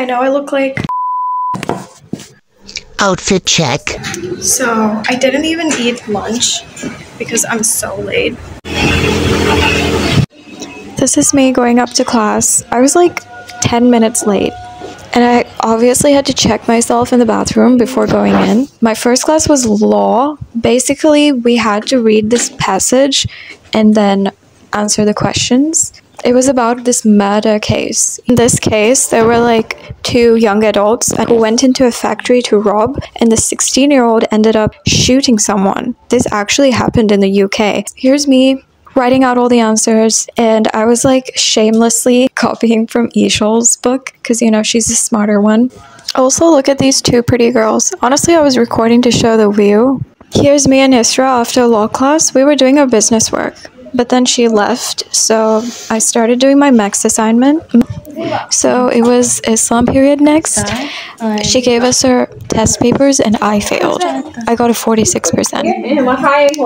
I know I look like Outfit check. so I didn't even eat lunch because I'm so late. This is me going up to class. I was like 10 minutes late. And I obviously had to check myself in the bathroom before going in. My first class was law. Basically, we had to read this passage and then answer the questions. It was about this murder case. In this case, there were like two young adults who went into a factory to rob, and the 16 year old ended up shooting someone. This actually happened in the UK. Here's me writing out all the answers, and I was like shamelessly copying from Ishol's book because you know she's the smarter one. Also, look at these two pretty girls. Honestly, I was recording to show the view. Here's me and Isra after law class. We were doing our business work, but then she left, so I started doing my max assignment. So it was Islam period next. She gave us her test papers and I failed. I got a 46%.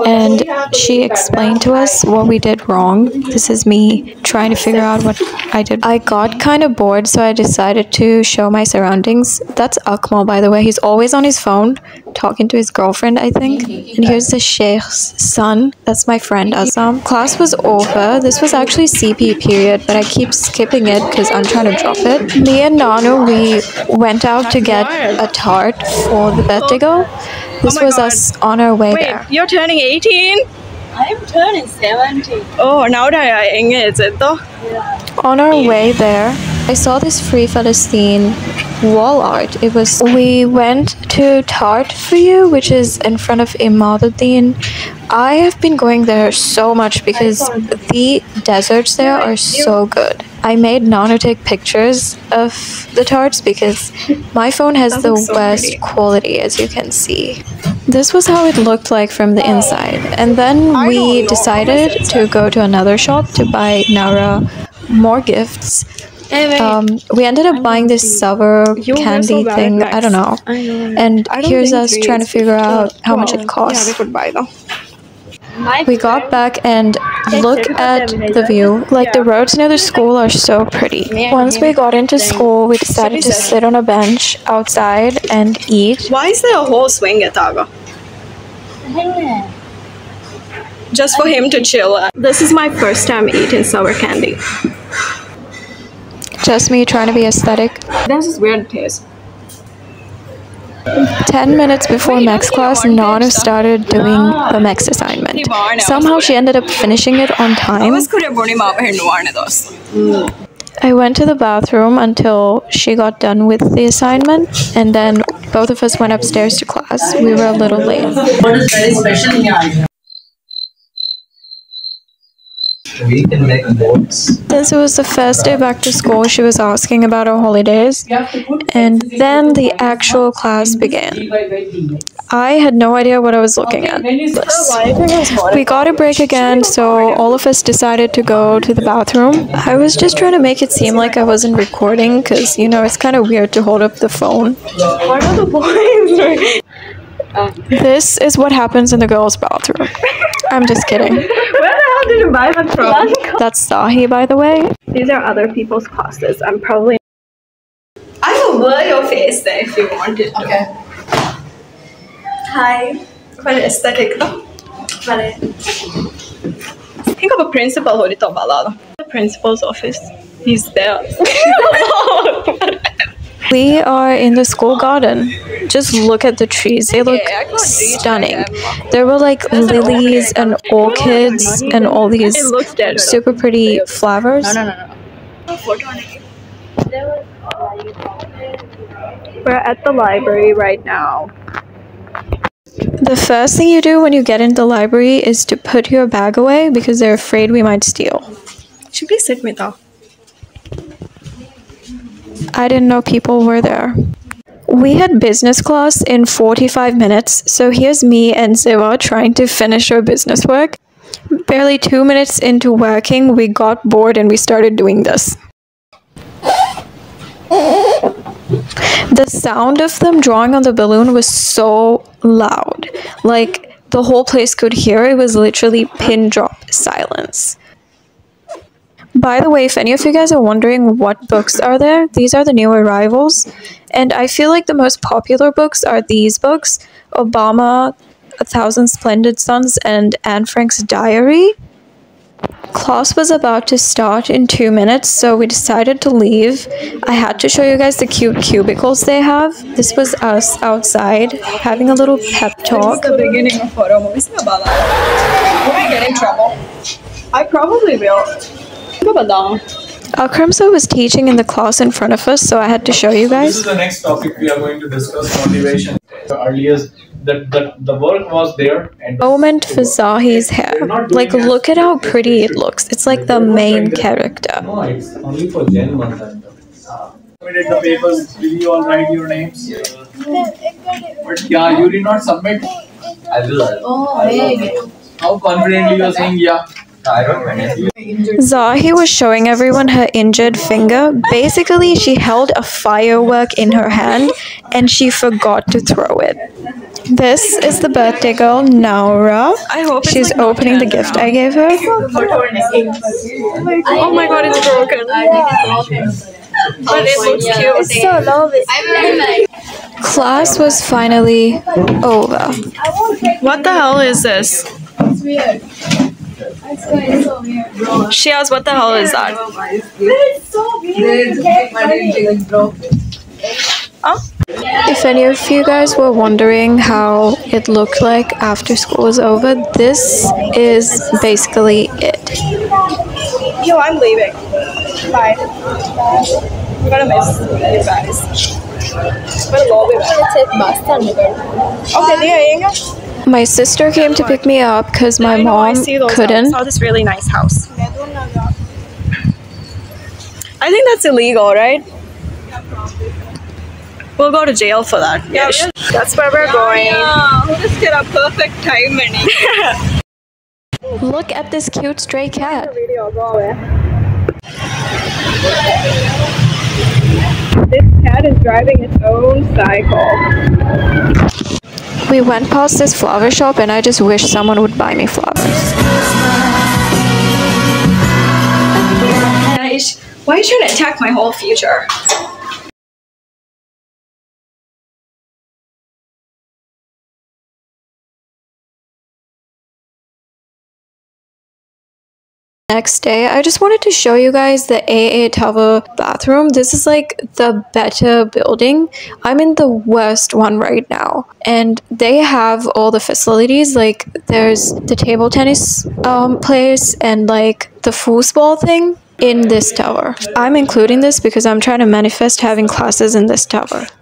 And she explained to us what we did wrong. This is me trying to figure out what I did. I got kind of bored, so I decided to show my surroundings. That's Akmal, by the way. He's always on his phone talking to his girlfriend, I think. And here's the sheikh's son. That's my friend Azam. Class was over. This was actually CP period, but I keep skipping it because I'm trying to drop it. Me and Nanu, we went out to get a tart for the Vertigo. This Oh was God. us on our way Wait, there. you're turning 18? I'm turning 17. Oh, now that I is it though? On our way there, I saw this Free Palestine wall art. It was we went to Tart for you, which is in front of Imaduddin. I have been going there so much because the deserts there are so good. I made Nano take pictures of the tarts because my phone has the so worst pretty. quality, as you can see. This was how it looked like from the inside. And then we decided to go to another shop to buy Naura more gifts. Um, we ended up buying this sour You were so candy bad thing. I don't know. I know. And I don't here's us trying to is figure out how much it costs. Yeah, we could buy though. We got back and look at the view. Like the roads near the school are so pretty. Once we got into school, we decided to sit on a bench outside and eat. Why is there a whole swing at Taga? Just for him to chill. This is my first time eating sour candy. Just me trying to be aesthetic. This is weird taste. 10 minutes before Max class, Nanu started doing the Max assignment. Somehow she ended up finishing it on time. I went to the bathroom until she got done with the assignment, and then both of us went upstairs to class. We were a little late. What is very special here? We can make boats. Since it was the first day back to school, she was asking about her holidays, and then the actual class began. I had no idea what I was looking at. We got a break again, so all of us decided to go to the bathroom. I was just trying to make it seem like I wasn't recording because, you know, it's kind of weird to hold up the phone. What are the boys? This is what happens in the girls' bathroom. I'm just kidding. Where did you buy that from? That's Zahi, by the way. These are other people's classes. I'm probably. I will blur your face there if you wanted to. Okay. Hi. Quite aesthetic though. Uh, think of a principal who dito balado. The principal's office. He's there. We are in the school garden. Just look at the trees. They look Yeah, I can't reach stunning. There were like lilies and orchids and all these It looks dead. super pretty flowers. no, no. We're at the library right now. The first thing you do when you get into the library is to put your bag away because they're afraid we might steal. Should we sit with? I didn't know people were there. We had business class in 45 minutes, so here's me and Ziva trying to finish our business work. Barely two minutes into working, we got bored and we started doing this. The sound of them drawing on the balloon was so loud. Like the whole place could hear it was literally pin drop silence. By the way, if any of you guys are wondering what books are there, these are the new arrivals. And I feel like the most popular books are these books Obama, A Thousand Splendid Suns, and Anne Frank's Diary. Class was about to start in two minutes, so we decided to leave. I had to show you guys the cute cubicles they have. This was us outside having a little pep talk. the beginning of photo movies. Will I get in trouble? I probably will. Akram uh, was teaching in the class in front of us, so I had to show you guys. This is the next topic we are going to discuss motivation. The earliest, the, the, the work was there and oh, Moment for Zahi's hair. Like, look at how pretty it looks. It's like the main character. No, it's only for Gen 1 that. Submitted the papers, did you all write your names? But yeah, you did not submit. I will. Oh, how confidently you are saying yeah? I don't. Zahi was showing everyone her injured finger. Basically, she held a firework in her hand and she forgot to throw it. This is the birthday girl, Naura. I hope She's like opening the gift I gave her. Oh my god, it's broken. But it looks cute. It's so low. Class was finally over. What the hell is this? She asked, what the hell is that? Oh, If any of you guys were wondering how it looked like after school was over, this is basically it. Yo, I'm leaving. Bye. Gonna miss you guys. But we'll be. Okay, do you my sister came to pick me up because my I I mom see those couldn't. I saw this really nice house. I think that's illegal, right? We'll go to jail for that. Yeah, that's where we're going. Just get a perfect timing. Look at this cute stray cat. This cat is driving its own cycle. We went past this flower shop and I just wish someone would buy me flowers. Why are you trying to attack my whole future? Next day, I just wanted to show you guys the AA Tower bathroom. This is like the better building. I'm in the worst one right now. And they have all the facilities. Like there's the table tennis um, place and like the foosball thing in this tower. I'm including this because I'm trying to manifest having classes in this tower.